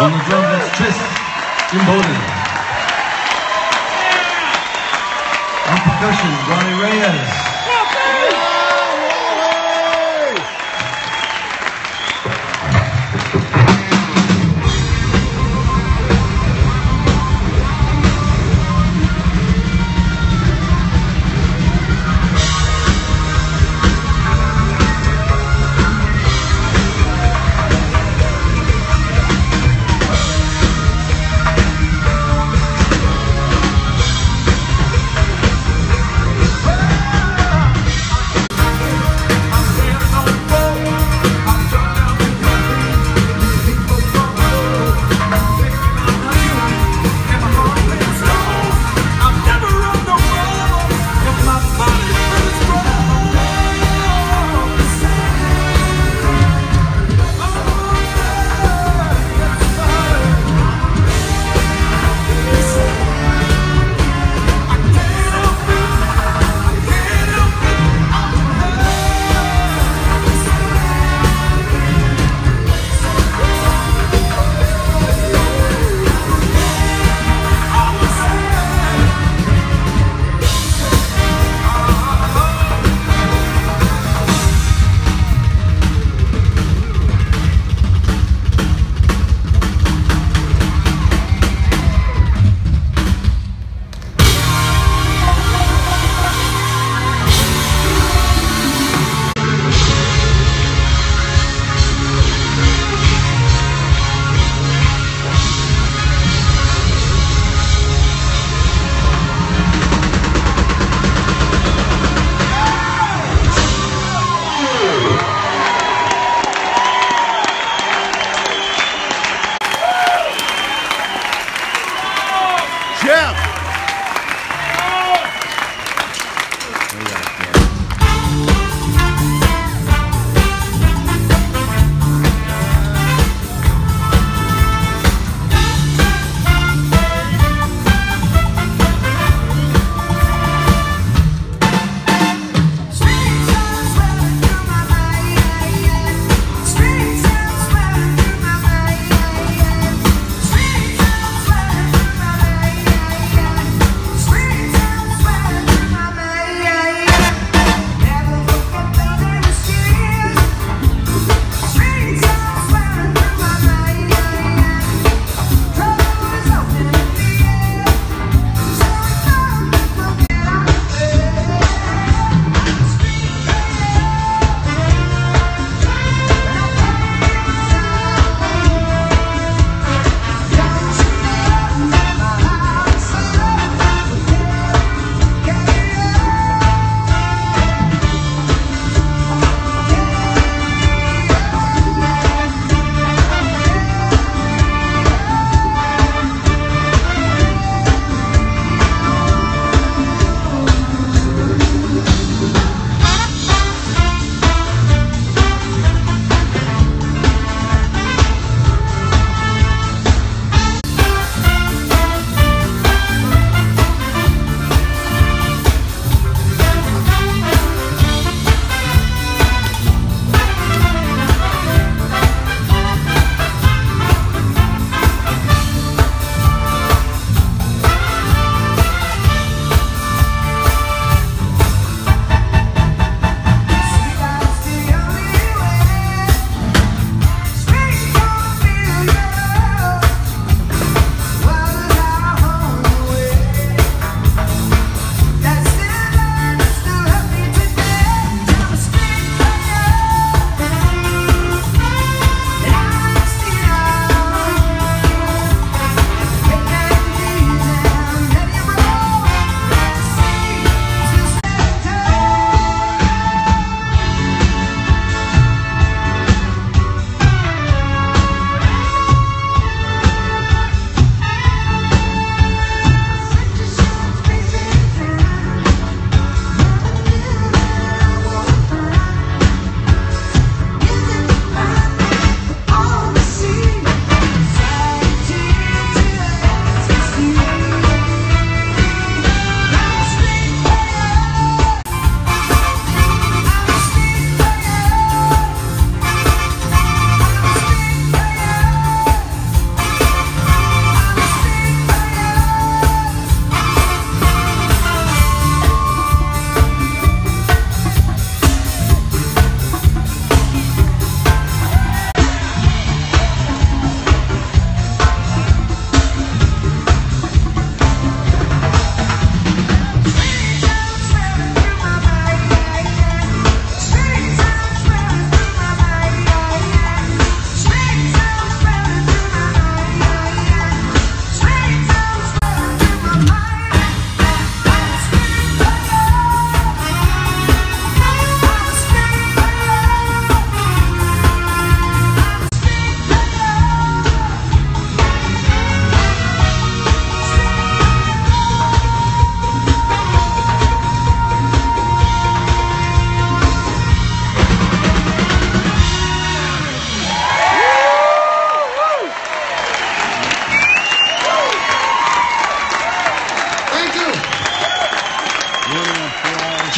On the drums, it's Tris Imboden. On percussion, Ronnie Reyes.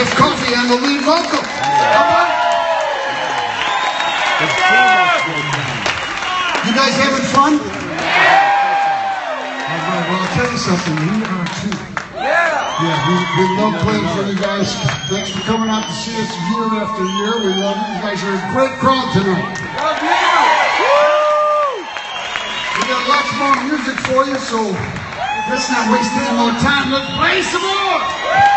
Jeff Coffey on the lead vocal. You guys having fun? Yeah. All right, well, I'll tell you something. We are too. Yeah. Yeah, we, we love playing for you guys. Thanks for coming out to see us year after year. We love it. You guys are a great crowd tonight. Love you. We got lots more music for you, so let's not waste any more time. Let's play some more.